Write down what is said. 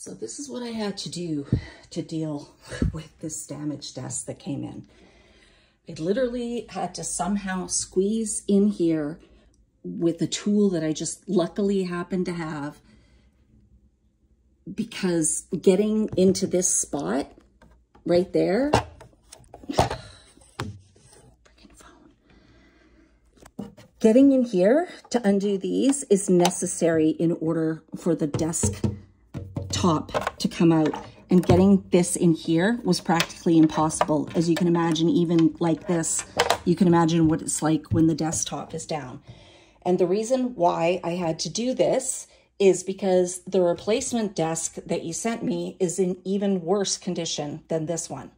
So this is what I had to do to deal with this damaged desk that came in. I literally had to somehow squeeze in here with a tool that I just luckily happened to have because getting into this spot right there, getting in here to undo these is necessary in order for the desk top to come out. And getting this in here was practically impossible. As you can imagine, even like this, you can imagine what it's like when the desktop is down. And the reason why I had to do this is because the replacement desk that you sent me is in even worse condition than this one.